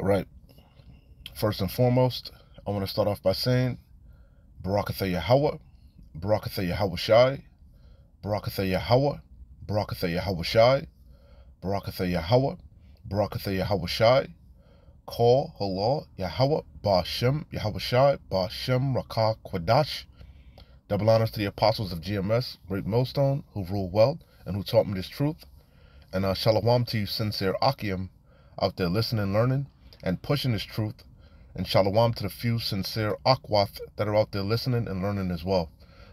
All right. First and foremost, I want to start off by saying Barakatha Yahweh, Barakatha Yahweh Shai, Barakatha Yahweh, Barakatha Yahweh Shai, Barakatha Yahweh, Barakatha Yahweh Shai, Call Halal Yahweh, Ba'ashem Yahweh Shai, Ba'ashem Rakah Kwadash. Double honors to the apostles of GMS, Great Millstone, who rule well and who taught me this truth. And uh, shalom to you, sincere Akim, out there listening, learning, and pushing this truth. And shalom to the few sincere Akwath that are out there listening and learning as well.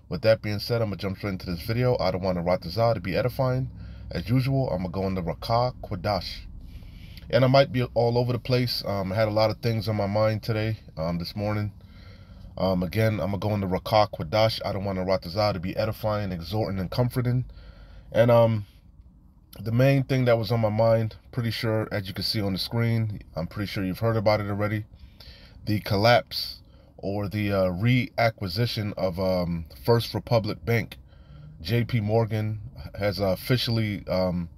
With that being said, I'm going to jump straight into this video. I don't want to Ratazah to be edifying. As usual, I'm going to go into Rakah Kwadash. And I might be all over the place. Um, I had a lot of things on my mind today, um, this morning. Um, again, I'm going to go into Rakah Kwadash. I don't want to Ratazah to be edifying, exhorting, and comforting. And um, the main thing that was on my mind, pretty sure, as you can see on the screen, I'm pretty sure you've heard about it already. The collapse or the uh, reacquisition of um, First Republic Bank. JP Morgan has officially um,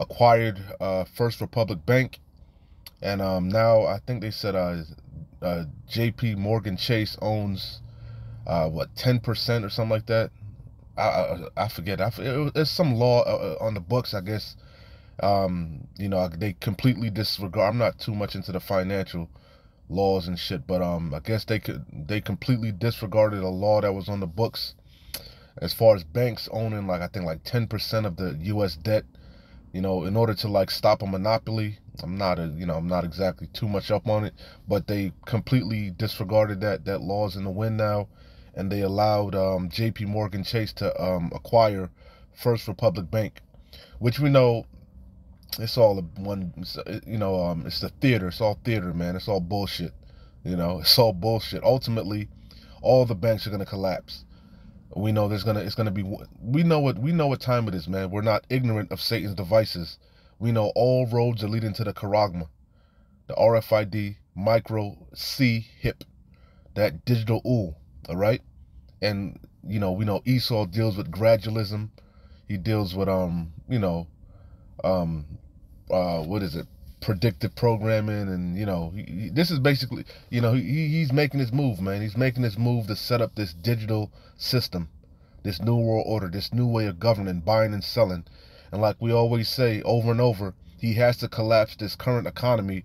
acquired uh, First Republic Bank. And um, now I think they said uh, uh JP Morgan Chase owns, uh, what, 10% or something like that. I, I, forget. I, it, it's some law uh, uh, on the books, I guess. Um, you know, they completely disregard. I'm not too much into the financial laws and shit, but um, I guess they could they completely disregarded a law that was on the books as far as banks owning like I think like 10% of the U.S. debt. You know, in order to like stop a monopoly. I'm not a you know I'm not exactly too much up on it, but they completely disregarded that that laws in the wind now and they allowed um, J.P. Morgan Chase to um, acquire First Republic Bank, which we know it's all one. You know, um, it's the theater. It's all theater, man. It's all bullshit. You know, it's all bullshit. Ultimately, all the banks are gonna collapse. We know there's gonna it's gonna be. We know what we know what time it is, man. We're not ignorant of Satan's devices. We know all roads are leading to the Charagma, the RFID, micro C hip, that digital ooh. All right and you know we know Esau deals with gradualism. He deals with um you know um uh what is it? Predictive programming and you know he, he, this is basically you know he, he's making his move man. He's making his move to set up this digital system this new world order this new way of governing buying and selling. And like we always say over and over he has to collapse this current economy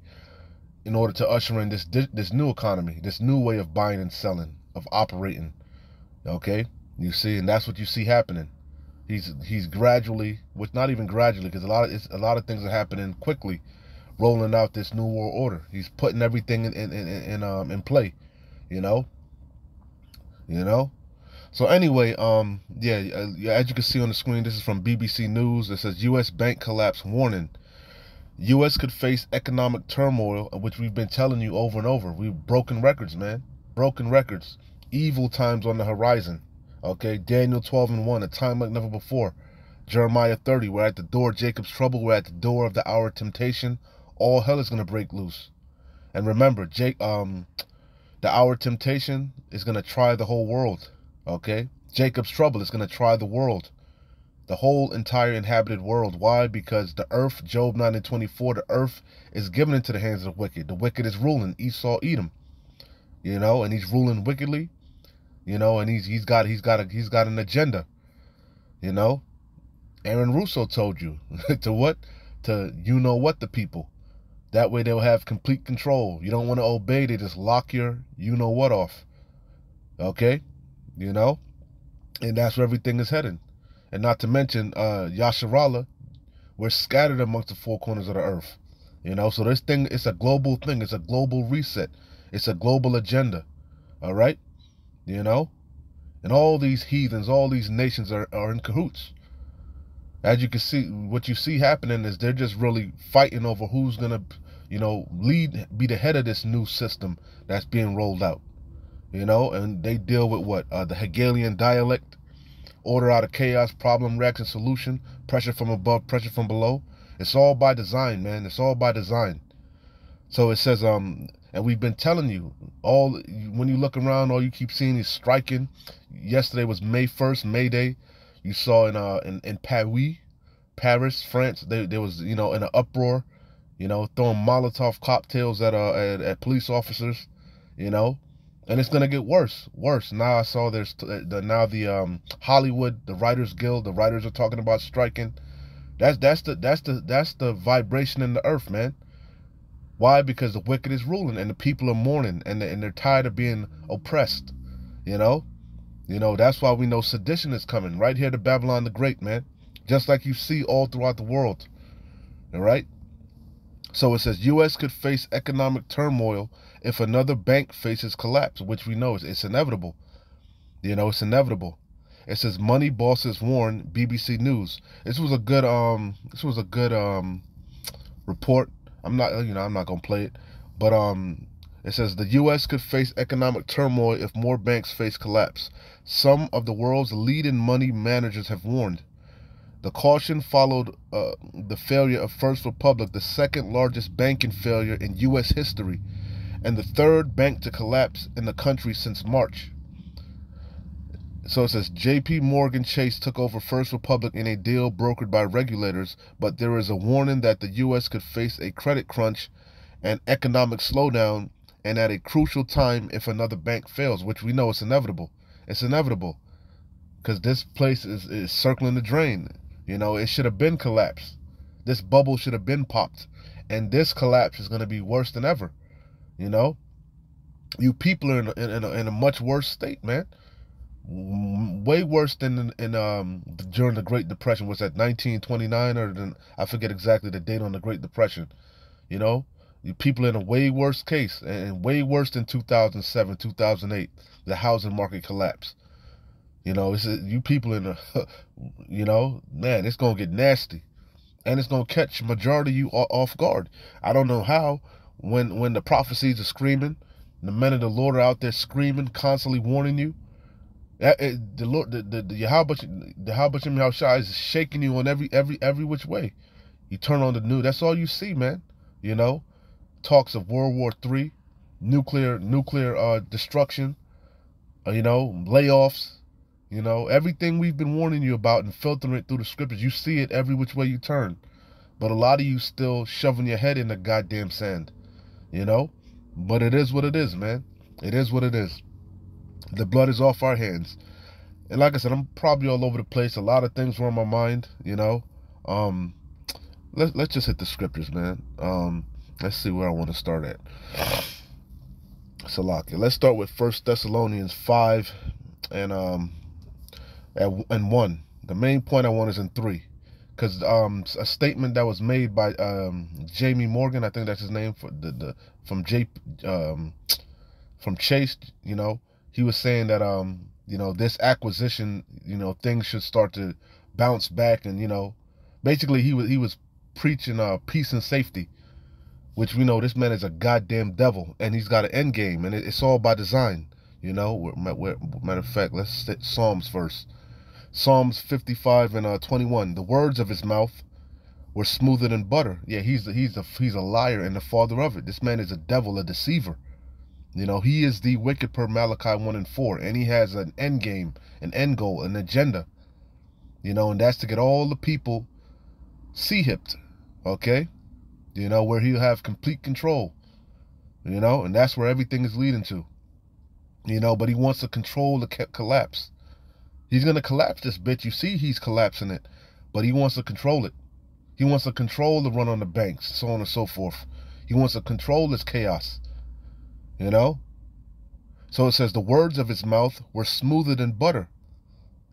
in order to usher in this this new economy this new way of buying and selling of operating Okay, you see, and that's what you see happening. He's he's gradually, which not even gradually, because a lot of it's, a lot of things are happening quickly, rolling out this new world order. He's putting everything in in in, in um in play, you know. You know. So anyway, um, yeah, uh, as you can see on the screen, this is from BBC News. It says U.S. bank collapse warning. U.S. could face economic turmoil, which we've been telling you over and over. We've broken records, man. Broken records evil times on the horizon. Okay, Daniel 12 and 1, a time like never before. Jeremiah 30, we're at the door, Jacob's trouble, we're at the door of the hour of temptation. All hell is going to break loose. And remember, Jake, um, the hour of temptation is going to try the whole world. Okay, Jacob's trouble is going to try the world. The whole entire inhabited world. Why? Because the earth, Job 9 and 24, the earth is given into the hands of the wicked. The wicked is ruling. Esau, Edom. You know, and he's ruling wickedly you know, and he's he's got he's got a he's got an agenda, you know. Aaron Russo told you to what to you know what the people. That way they'll have complete control. You don't want to obey, they just lock your you know what off. Okay? You know? And that's where everything is heading. And not to mention, uh Yasharala, we're scattered amongst the four corners of the earth. You know, so this thing it's a global thing, it's a global reset, it's a global agenda. All right? You know? And all these heathens, all these nations are, are in cahoots. As you can see, what you see happening is they're just really fighting over who's going to, you know, lead, be the head of this new system that's being rolled out. You know, and they deal with what? Uh, the Hegelian dialect, order out of chaos, problem, reaction, solution, pressure from above, pressure from below. It's all by design, man. It's all by design. So it says, um, and we've been telling you all when you look around, all you keep seeing is striking. Yesterday was May 1st, May Day. You saw in uh in, in Paris, Paris, France, there, there was, you know, in an uproar. you know, throwing Molotov cocktails at uh at, at police officers, you know, and it's gonna get worse, worse. Now I saw there's the now the um Hollywood, the Writers Guild, the writers are talking about striking. That's that's the that's the that's the vibration in the earth, man. Why? Because the wicked is ruling and the people are mourning and and they're tired of being oppressed. You know, you know that's why we know sedition is coming right here to Babylon the Great, man. Just like you see all throughout the world. All right. So it says U.S. could face economic turmoil if another bank faces collapse, which we know is it's inevitable. You know, it's inevitable. It says money bosses warn BBC News. This was a good um this was a good um report. I'm not you know, I'm not going to play it, but um it says the US could face economic turmoil if more banks face collapse. Some of the world's leading money managers have warned. The caution followed uh, the failure of First Republic, the second largest banking failure in U.S. history, and the third bank to collapse in the country since March. So it says JP Morgan Chase took over First Republic in a deal brokered by regulators, but there is a warning that the U.S. could face a credit crunch and economic slowdown, and at a crucial time if another bank fails, which we know is inevitable. It's inevitable because this place is, is circling the drain. You know, it should have been collapsed. This bubble should have been popped. And this collapse is going to be worse than ever. You know, you people are in, in, in, a, in a much worse state, man. Way worse than in, in um during the Great Depression. Was that 1929 or then I forget exactly the date on the Great Depression. You know, people in a way worse case and way worse than 2007, 2008. The housing market collapse. You know, it's you people in a, you know, man, it's gonna get nasty, and it's gonna catch majority of you off guard. I don't know how. When when the prophecies are screaming, the men of the Lord are out there screaming, constantly warning you. That, it, the Lord, the the, the Yahweh, the Yahweh is shaking you on every every every which way. You turn on the news, that's all you see, man. You know, talks of World War Three, nuclear nuclear uh, destruction. Uh, you know, layoffs you know, everything we've been warning you about and filtering it through the scriptures, you see it every which way you turn. But a lot of you still shoving your head in the goddamn sand. You know? But it is what it is, man. It is what it is. The blood is off our hands. And like I said, I'm probably all over the place. A lot of things were on my mind, you know. Um let, let's just hit the scriptures, man. Um let's see where I want to start at. Salakia. Let's start with First Thessalonians 5 and um and one. The main point I want is in three, because um, a statement that was made by um, Jamie Morgan, I think that's his name for the, the from J um, from Chase. You know, he was saying that um, you know this acquisition, you know, things should start to bounce back, and you know, basically he was he was preaching uh, peace and safety, which we know this man is a goddamn devil, and he's got an end game, and it's all by design. You know, matter of fact, let's Psalms first. Psalms 55 and uh, 21. The words of his mouth were smoother than butter. Yeah, he's he's a he's a liar and the father of it. This man is a devil, a deceiver. You know, he is the wicked per Malachi 1 and 4, and he has an end game, an end goal, an agenda. You know, and that's to get all the people sea hipped. Okay? You know, where he'll have complete control. You know, and that's where everything is leading to. You know, but he wants to control the collapse. He's going to collapse this bitch. You see he's collapsing it, but he wants to control it. He wants to control the run on the banks, so on and so forth. He wants to control this chaos. You know? So it says the words of his mouth were smoother than butter.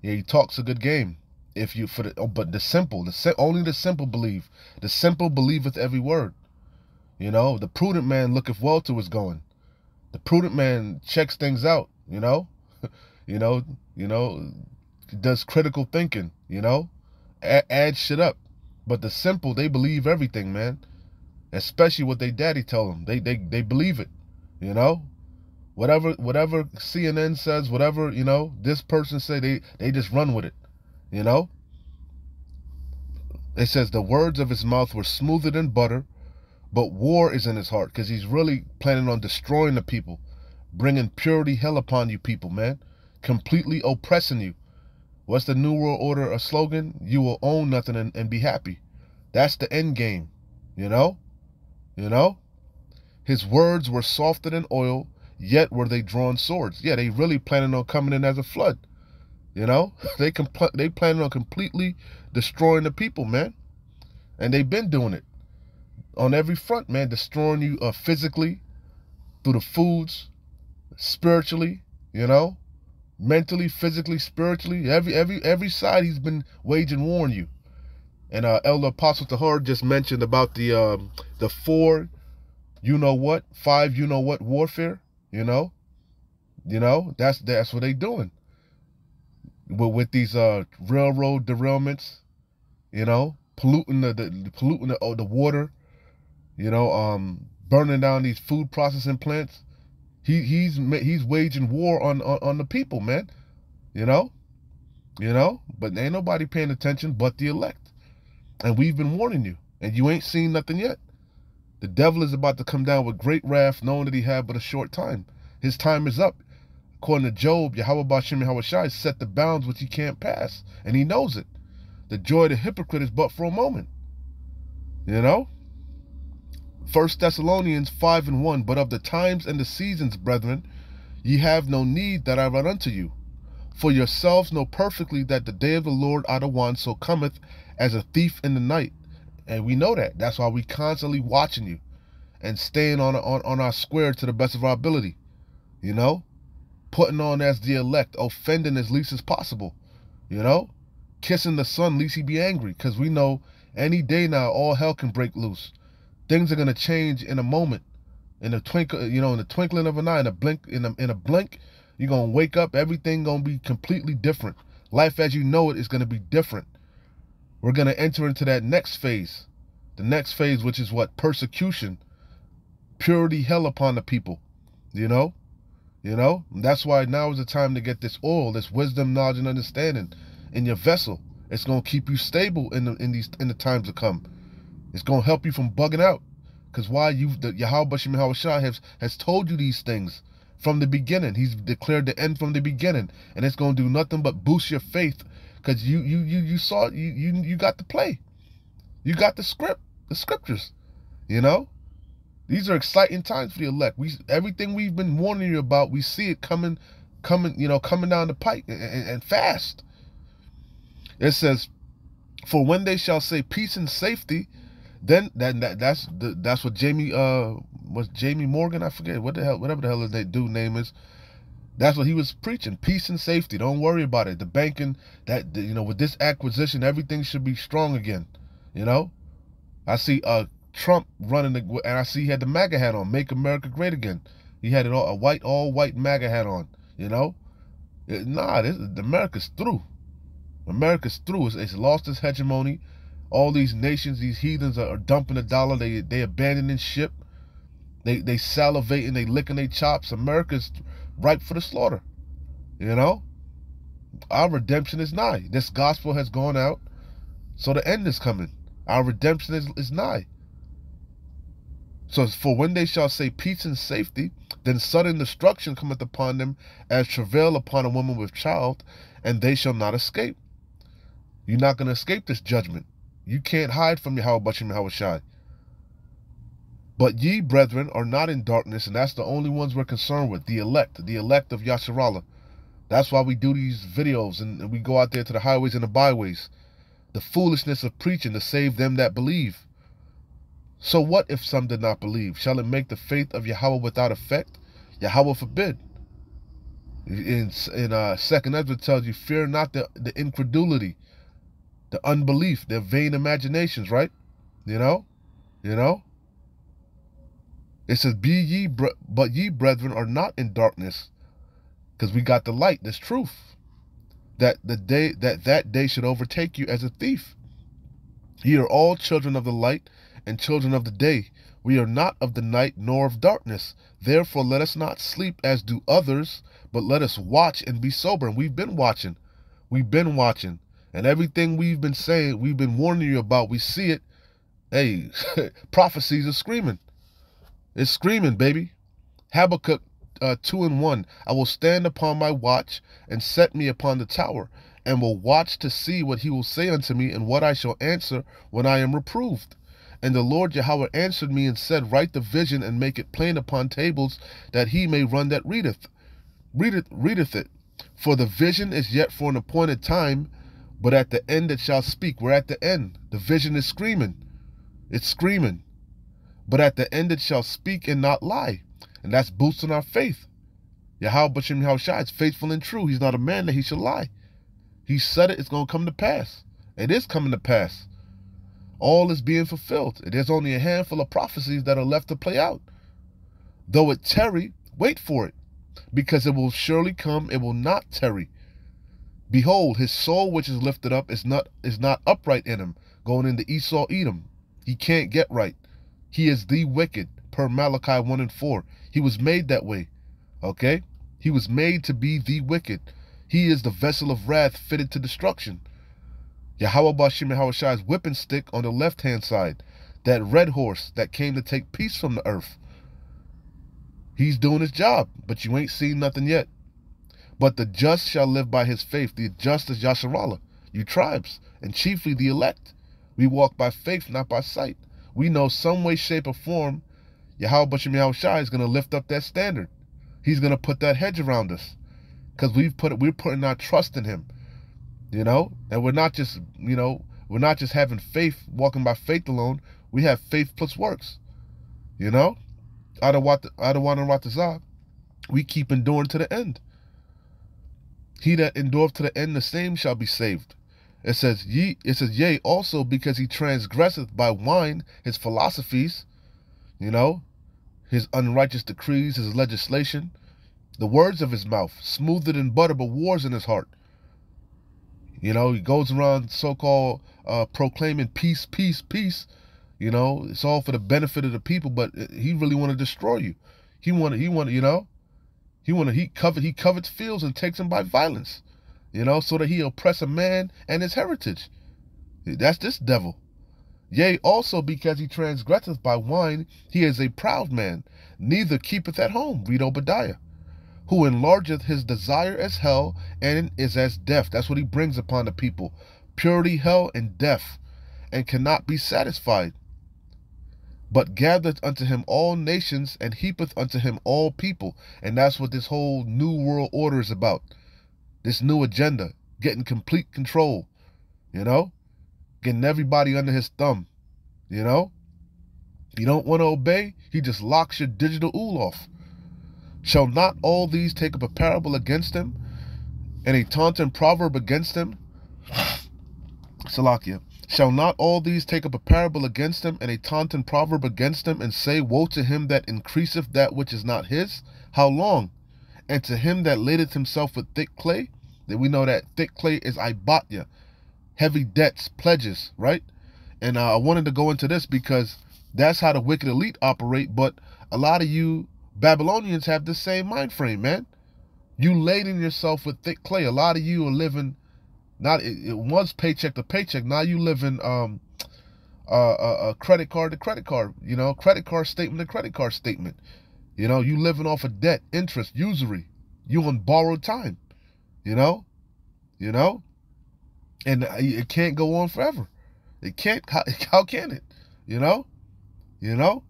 Yeah, he talks a good game. If you for the oh, but the simple, the only the simple believe. The simple believeth every word. You know, the prudent man looketh well to his going. The prudent man checks things out, you know? you know, you know, does critical thinking, you know, A- add shit up. But the simple, they believe everything, man. Especially what they daddy tell them. They they they believe it, you know. Whatever whatever CNN says, whatever you know, this person say, they they just run with it, you know. It says the words of his mouth were smoother than butter, but war is in his heart because he's really planning on destroying the people, bringing purity hell upon you people, man, completely oppressing you. What's the New World Order a slogan? You will own nothing and, and be happy. That's the end game, you know? You know? His words were softer than oil, yet were they drawn swords. Yeah, they really planning on coming in as a flood. You know? They compl- they planning on completely destroying the people, man. And they've been doing it on every front, man, destroying you uh, physically through the foods, spiritually, you know, mentally, physically, spiritually. Every every every side he's been waging war on you. And uh, Elder Apostle Tahar just mentioned about the um, the four, you know what, five, you know what warfare. You know, you know that's that's what they doing. With with these uh, railroad derailments, you know, polluting the, the polluting the, oh, the water, you know, um, burning down these food processing plants. He he's he's waging war on, on on the people, man. You know, you know, but ain't nobody paying attention but the elect, and we've been warning you, and you ain't seen nothing yet. The devil is about to come down with great wrath, knowing that he had but a short time. His time is up. According to Job, Yahweh Bashim Yahweh set the bounds which he can't pass, and he knows it. The joy of the hypocrite is but for a moment. You know? First Thessalonians 5 and 1, But of the times and the seasons, brethren, ye have no need that I write unto you. For yourselves know perfectly that the day of the Lord out of one so cometh as a thief in the night. And we know that. That's why we constantly watching you and staying on, on, on our square to the best of our ability. You know? Putting on as the elect, offending as least as possible. You know? Kissing the son, least he be angry. Because we know any day now all hell can break loose. Things are gonna change in a moment, in a twinkle, you know, in the twinkling of an eye, in a blink, in a in a blink, you're gonna wake up. Everything gonna be completely different. Life as you know it is gonna be different. We're gonna enter into that next phase, the next phase, which is what persecution, purity hell upon the people. You know, you know. That's why now is the time to get this oil, this wisdom, knowledge, and understanding in your vessel. It's gonna keep you stable in the in these in the times to come. It's going to help you from bugging out. Because why you the Yahweh Shah has, has told you these things from the beginning. He's declared the end from the beginning. And it's going to do nothing but boost your faith. Because you you you you saw you you you got the play. You got the script, the scriptures. You know? These are exciting times for the elect. We everything we've been warning you about, we see it coming, coming, you know, coming down the pike and, and, fast. It says, For when they shall say peace and safety, then that, that that's the, that's what Jamie uh was Jamie Morgan I forget what the hell whatever the hell his dude name is. That's what he was preaching: peace and safety. Don't worry about it. The banking that you know with this acquisition, everything should be strong again. You know, I see uh Trump running the and I see he had the MAGA hat on, "Make America Great Again." He had it all a white all white MAGA hat on. You know, it, nah, this, America's through. America's through. It's, it's lost its hegemony all these nations, these heathens are, are dumping the dollar. They they abandoning ship. They they salivating. They licking their chops. America's ripe for the slaughter. You know, our redemption is nigh. This gospel has gone out, so the end is coming. Our redemption is, is nigh. So for when they shall say peace and safety, then sudden destruction cometh upon them as travail upon a woman with child, and they shall not escape. You're not going to escape this judgment. You can't hide from Yahweh Bashim Yahweh Shai. But ye, brethren, are not in darkness, and that's the only ones we're concerned with, the elect, the elect of Yasharallah. That's why we do these videos and we go out there to the highways and the byways. The foolishness of preaching to save them that believe. So what if some did not believe? Shall it make the faith of Yahweh without effect? Yahweh forbid. In, in uh, Second Ezra tells you, fear not the, the incredulity the unbelief, their vain imaginations, right? You know? You know? It says, Be ye, but ye, brethren, are not in darkness, because we got the light, this truth. That the day that that day should overtake you as a thief. Ye are all children of the light and children of the day. We are not of the night nor of darkness. Therefore, let us not sleep as do others, but let us watch and be sober. And we've been watching. We've been watching. And everything we've been saying, we've been warning you about, we see it. Hey, prophecies are screaming. It's screaming, baby. Habakkuk uh, 2 and 1. I will stand upon my watch and set me upon the tower, and will watch to see what he will say unto me and what I shall answer when I am reproved. And the Lord Yahweh answered me and said, Write the vision and make it plain upon tables, that he may run that readeth. Readeth, readeth it. For the vision is yet for an appointed time, but at the end it shall speak. We're at the end. The vision is screaming. It's screaming. But at the end it shall speak and not lie. And that's boosting our faith. Yahweh Bashim Yahushua is faithful and true. He's not a man that he should lie. He said it, it's going to come to pass. It is coming to pass. All is being fulfilled. There's only a handful of prophecies that are left to play out. Though it tarry, wait for it, because it will surely come, it will not tarry. Behold, his soul which is lifted up is not is not upright in him, going into Esau Edom. He can't get right. He is the wicked, per Malachi 1 and 4. He was made that way. Okay? He was made to be the wicked. He is the vessel of wrath fitted to destruction. Yahweh Bashim Yahweh's whipping stick on the left hand side. That red horse that came to take peace from the earth. He's doing his job, but you ain't seen nothing yet. But the just shall live by his faith. The just is Yasharallah, you tribes, and chiefly the elect. We walk by faith, not by sight. We know some way, shape, or form, Yahweh Bashim Yahushai is going to lift up that standard. He's going to put that hedge around us. Because we've put we're putting our trust in him you know and we're not just you know we're not just having faith walking by faith alone we have faith plus works you know I don't want I don't want to. We keep enduring to the end. He that endureth to the end, the same shall be saved. It says, ye it says, yea, also because he transgresseth by wine his philosophies, you know, his unrighteous decrees, his legislation, the words of his mouth, smoother than butter, but wars in his heart. You know, he goes around so-called uh, proclaiming peace, peace, peace. You know, it's all for the benefit of the people, but he really want to destroy you. He wanted, he wanted, you know, he wanted, he covered, he covets fields and takes them by violence. You know, so that he oppress a man and his heritage. That's this devil. Yea, also because he transgresseth by wine, he is a proud man, neither keepeth at home. Read Obadiah who enlargeth his desire as hell and is as death. That's what he brings upon the people. Purity, hell, and death, and cannot be satisfied. But gathereth unto him all nations and heapeth unto him all people. And that's what this whole new world order is about. This new agenda, getting complete control, you know? Getting everybody under his thumb, you know? You don't want to obey, he just locks your digital ool off. Shall not all these take up a parable against him, and a taunting proverb against him? Salakia. Shall not all these take up a parable against him, and a taunting proverb against him, and say, Woe to him that increaseth that which is not his? How long? And to him that ladeth himself with thick clay? That we know that thick clay is ibatya, heavy debts, pledges, right? And uh, I wanted to go into this because that's how the wicked elite operate, but a lot of you Babylonians have the same mind frame, man. You laden yourself with thick clay. A lot of you are living not it, it was paycheck to paycheck. Now you live in um uh, a, a credit card to credit card. You know, credit card statement to credit card statement. You know, you living off of debt, interest, usury. You on borrowed time. You know, you know, and it can't go on forever. It can't. How, how can it? You know, you know.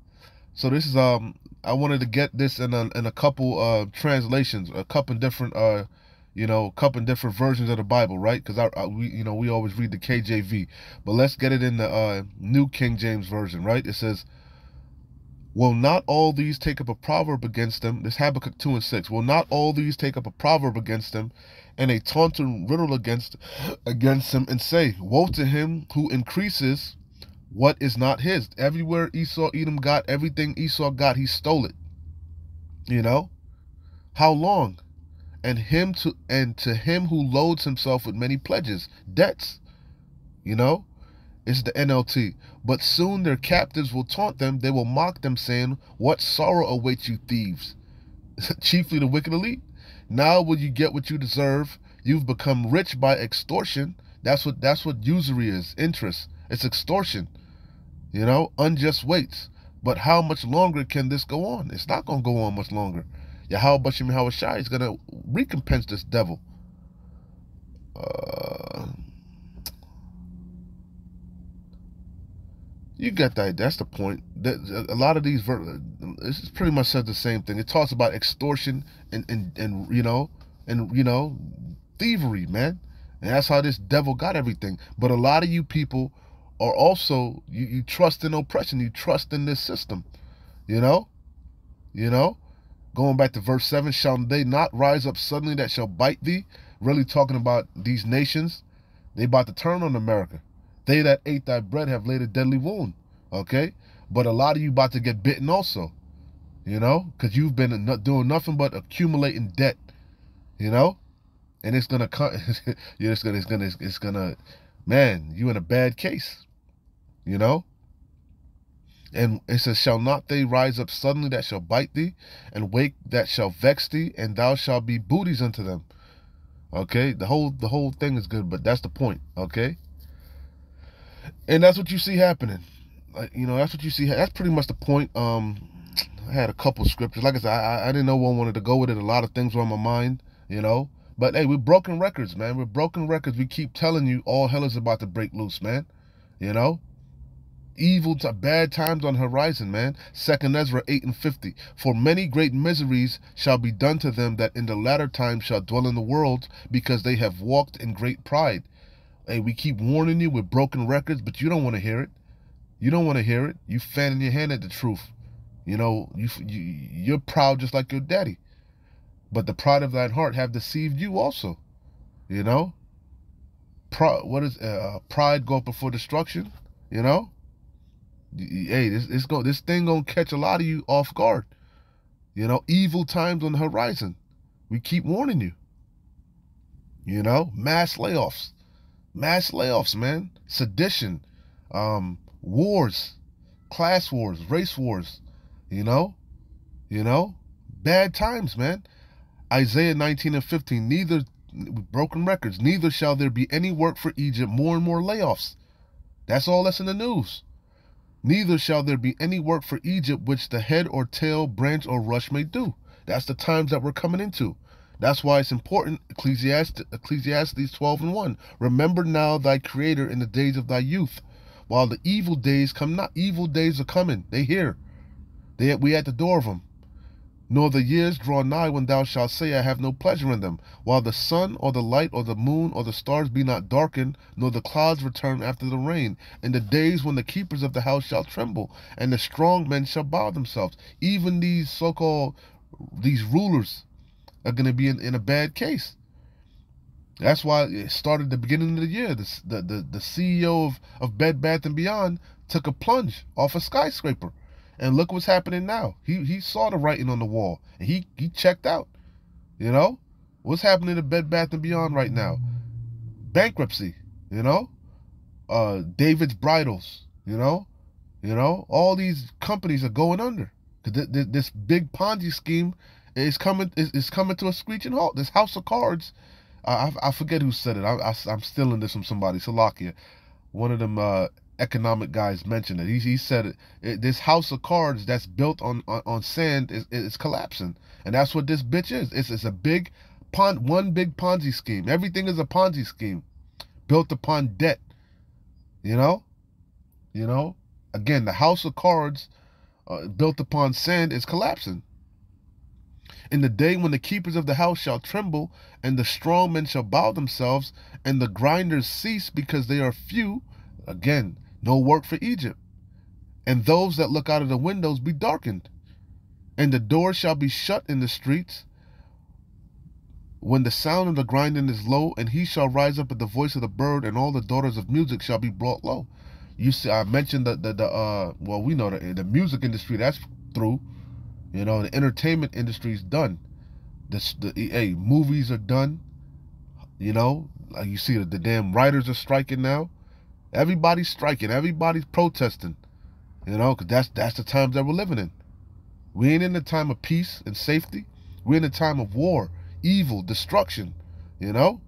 So this is um I wanted to get this in a in a couple uh translations, a couple different uh you know, a couple different versions of the Bible, right? Because I, I, we you know we always read the KJV, but let's get it in the uh, New King James version, right? It says, "Will not all these take up a proverb against them?" This Habakkuk two and six. Will not all these take up a proverb against them, and a taunting riddle against against him, and say, "Woe to him who increases." what is not his. Everywhere Esau Edom got, everything Esau got, he stole it. You know? How long? And him to and to him who loads himself with many pledges, debts. You know? It's the NLT. But soon their captives will taunt them, they will mock them, saying, What sorrow awaits you thieves? Chiefly the wicked elite. Now will you get what you deserve? You've become rich by extortion. That's what that's what usury is, interest. It's extortion. You know, unjust weights. But how much longer can this go on? It's not going to go on much longer. Yahweh Bashim Hawashai is going to recompense this devil. Uh, You get that. That's the point. That a lot of these, this pretty much says the same thing. It talks about extortion and, and, and you know, and, you know, thievery, man. And that's how this devil got everything. But a lot of you people are also, you, you trust in oppression. You trust in this system, you know, you know, going back to verse 7, shall they not rise up suddenly that shall bite thee? Really talking about these nations. They about to turn on America. They that ate thy bread have laid a deadly wound. Okay? But a lot of you about to get bitten also. You know? Because you've been doing nothing but accumulating debt. You know? And it's gonna cut it's gonna it's gonna it's gonna man, you in a bad case. You know? And it says, Shall not they rise up suddenly that shall bite thee, and wake that shall vex thee, and thou shalt be booties unto them. Okay, the whole the whole thing is good, but that's the point. Okay, and that's what you see happening. Like, you know, that's what you see. That's pretty much the point. Um, I had a couple scriptures. Like I said, I, I didn't know one wanted to go with it. A lot of things were on my mind, you know. But hey, we're broken records, man. We're broken records. We keep telling you all hell is about to break loose, man. You know, evil to bad times on horizon, man. Second Ezra 8 and 50. For many great miseries shall be done to them that in the latter time shall dwell in the world, because they have walked in great pride. Hey, we keep warning you with broken records, but you don't want to hear it. You don't want to hear it. You fanning your hand at the truth. You know, you, you you're proud just like your daddy. But the pride of thine heart have deceived you also. You know? Pride, what is uh, pride go before destruction? You know? Hey, this this go this thing gonna catch a lot of you off guard. You know, evil times on the horizon. We keep warning you. You know, mass layoffs mass layoffs, man, sedition, um, wars, class wars, race wars, you know, you know, bad times, man. Isaiah 19 and 15, neither broken records, neither shall there be any work for Egypt, more and more layoffs. That's all that's in the news. Neither shall there be any work for Egypt which the head or tail, branch or rush may do. That's the times that we're coming into. That's why it's important, Ecclesiastes, Ecclesiastes 12 and 1. Remember now thy creator in the days of thy youth. While the evil days come not, evil days are coming. They here. They we at the door of them. Nor the years draw nigh when thou shalt say, I have no pleasure in them. While the sun or the light or the moon or the stars be not darkened, nor the clouds return after the rain. In the days when the keepers of the house shall tremble, and the strong men shall bow themselves. Even these so-called, these rulers, are going to be in, in a bad case. That's why it started the beginning of the year. The, the, the, the CEO of, of Bed Bath & Beyond took a plunge off a skyscraper. And look what's happening now. He he saw the writing on the wall and he, he checked out. You know? What's happening to Bed Bath & Beyond right now? Bankruptcy, you know? Uh, David's Bridals, you know? You know? All these companies are going under. Because this big Ponzi scheme it's coming. It's, coming to a screeching halt. This House of Cards. I, I forget who said it. I, am stealing this from somebody. Salakia, one of them uh, economic guys mentioned it. He, he said it, it, This House of Cards that's built on on, on sand is, is collapsing, and that's what this bitch is. It's it's a big pon one big Ponzi scheme. Everything is a Ponzi scheme, built upon debt. You know, you know. Again, the House of Cards, uh, built upon sand, is collapsing. In the day when the keepers of the house shall tremble, and the strong men shall bow themselves, and the grinders cease because they are few, again, no work for Egypt. And those that look out of the windows be darkened, and the doors shall be shut in the streets. When the sound of the grinding is low, and he shall rise up at the voice of the bird, and all the daughters of music shall be brought low. You see, I mentioned the the, the uh well we know the the music industry that's through. You know, the entertainment industry is done. The, the hey, movies are done. You know, like you see the, the damn writers are striking now. Everybody's striking. Everybody's protesting. You know, because that's that's the times that we're living in. We ain't in the time of peace and safety. We're in the time of war, evil, destruction. You know.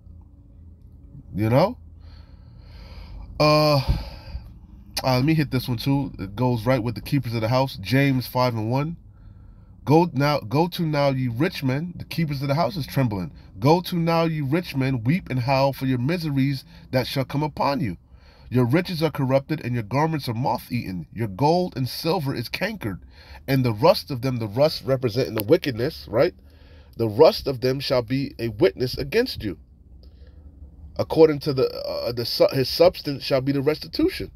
You know. Uh, uh, let me hit this one too. It goes right with the keepers of the house. James five and one. Go now, go to now, ye rich men, the keepers of the house is trembling. Go to now, ye rich men, weep and howl for your miseries that shall come upon you. Your riches are corrupted, and your garments are moth eaten. Your gold and silver is cankered, and the rust of them, the rust representing the wickedness, right? The rust of them shall be a witness against you. According to the, uh, the his substance shall be the restitution.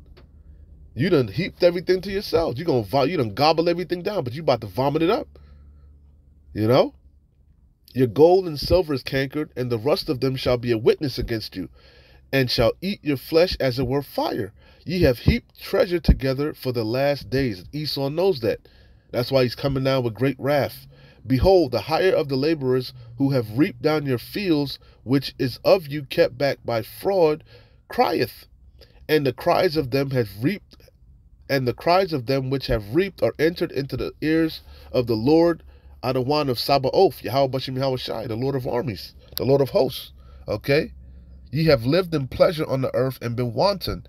You done heaped everything to yourself. You gonna you done gobble everything down, but you about to vomit it up. You know? Your gold and silver is cankered, and the rust of them shall be a witness against you, and shall eat your flesh as it were fire. Ye have heaped treasure together for the last days. Esau knows that. That's why he's coming down with great wrath. Behold, the hire of the laborers who have reaped down your fields, which is of you kept back by fraud, crieth, and the cries of them have reaped and the cries of them which have reaped are entered into the ears of the Lord Adawan of Sabaoth, Yahweh Bashim Yahweh the Lord of armies, the Lord of hosts. Okay? Ye have lived in pleasure on the earth and been wanton.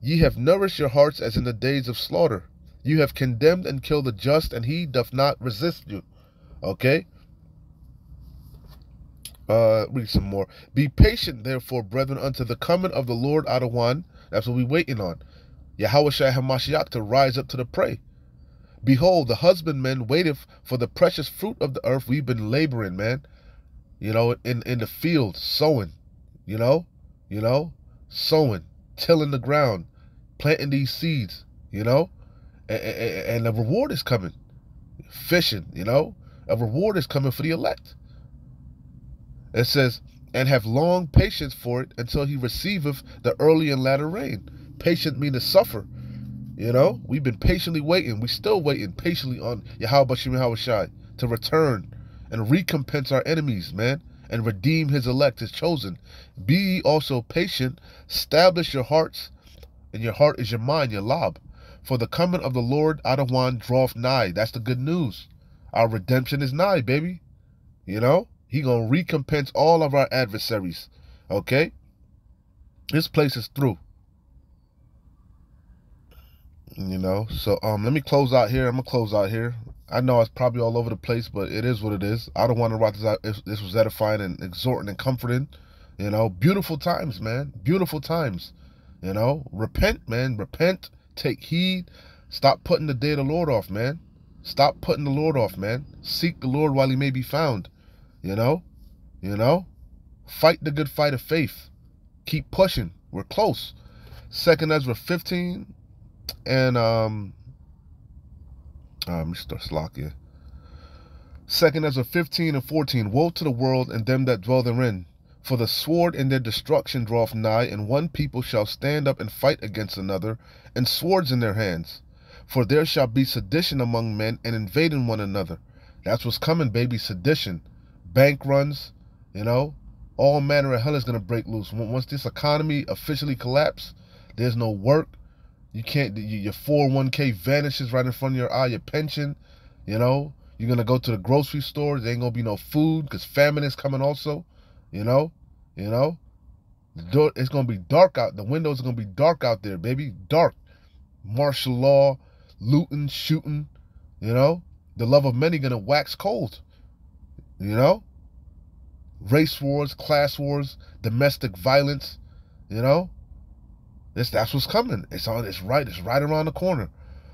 Ye have nourished your hearts as in the days of slaughter. You have condemned and killed the just, and he doth not resist you. Okay? Uh, read some more. Be patient, therefore, brethren, unto the coming of the Lord Adawan. That's what we're waiting on. Yahweh Shai HaMashiach to rise up to the prey. Behold, the husbandman waiteth for the precious fruit of the earth. We've been laboring, man. You know, in, in the field, sowing, you know, you know, sowing, tilling the ground, planting these seeds, you know, and, and, and the reward is coming. Fishing, you know, a reward is coming for the elect. It says, and have long patience for it until he receiveth the early and latter rain. Patient mean to suffer. You know, we've been patiently waiting. We still waiting patiently on Yahweh Bashim to return and recompense our enemies, man, and redeem his elect, his chosen. Be ye also patient, establish your hearts, and your heart is your mind, your lob. For the coming of the Lord Adawan draweth nigh. That's the good news. Our redemption is nigh, baby. You know, he gonna recompense all of our adversaries. Okay? This place is through you know? So um let me close out here. I'm gonna close out here. I know it's probably all over the place but it is what it is. I don't want to write this out. If this was edifying and exhorting and comforting you know? Beautiful times man. Beautiful times you know? Repent man. Repent. Take heed. Stop putting the day of the lord off man. Stop putting the lord off man. Seek the lord while he may be found you know? You know? Fight the good fight of faith. Keep pushing. We're close. Second ezra 15 and um, uh, Mr. Slakia. Second as Ezra 15 and 14. Woe to the world and them that dwell therein. For the sword in their destruction draweth nigh, and one people shall stand up and fight against another, and swords in their hands. For there shall be sedition among men, and invading one another. That's what's coming, baby. Sedition. Bank runs, you know. All manner of hell is going to break loose. Once this economy officially collapses, there's no work, you can't. Your 401k vanishes right in front of your eye. Your pension, you know. You're gonna go to the grocery store. There ain't gonna be no food because famine is coming. Also, you know, you know. It's gonna be dark out. The windows are gonna be dark out there, baby. Dark. Martial law, looting, shooting. You know, the love of many gonna wax cold. You know, race wars, class wars, domestic violence. You know, this that's what's coming. It's on. It's right. It's right around the corner.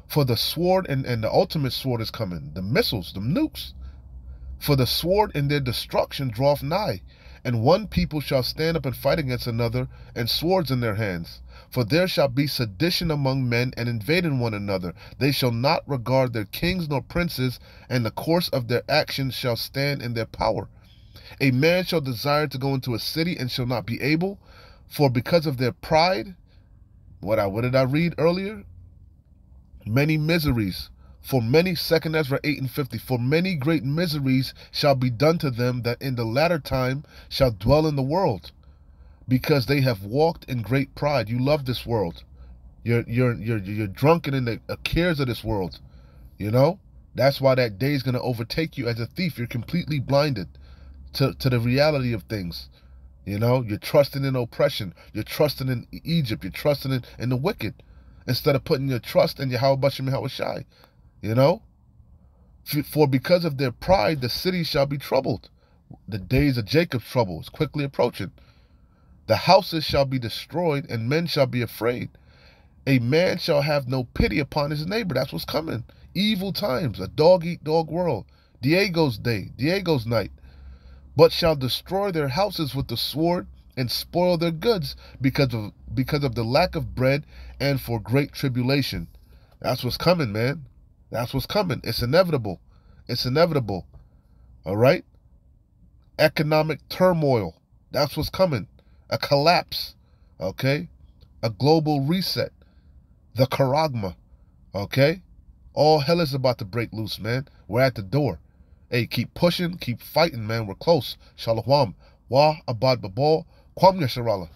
For the sword and, and the ultimate sword is coming. The missiles, the nukes. For the sword and their destruction draweth nigh, and one people shall stand up and fight against another, and swords in their hands. For there shall be sedition among men, and invading one another. They shall not regard their kings nor princes, and the course of their actions shall stand in their power. A man shall desire to go into a city and shall not be able, for because of their pride what I what did I read earlier? Many miseries. For many, second Ezra 8 and 50, for many great miseries shall be done to them that in the latter time shall dwell in the world, because they have walked in great pride. You love this world. You're you're you're you're drunken in the cares of this world. You know? That's why that day is gonna overtake you as a thief. You're completely blinded to, to the reality of things. You know, you're trusting in oppression. You're trusting in Egypt. You're trusting in, in the wicked instead of putting your trust in Yahweh Bashim Yahweh Shai. You know? For because of their pride, the city shall be troubled. The days of Jacob's trouble is quickly approaching. The houses shall be destroyed, and men shall be afraid. A man shall have no pity upon his neighbor. That's what's coming. Evil times, a dog eat dog world. Diego's day, Diego's night. But shall destroy their houses with the sword and spoil their goods because of because of the lack of bread and for great tribulation. That's what's coming, man. That's what's coming. It's inevitable. It's inevitable. All right? Economic turmoil. That's what's coming. A collapse. Okay? A global reset. The charagma. Okay? All hell is about to break loose, man. We're at the door. Hey, keep pushing, keep fighting, man. We're close. Shalom. Wa abad babal. Kwam Yasharallah.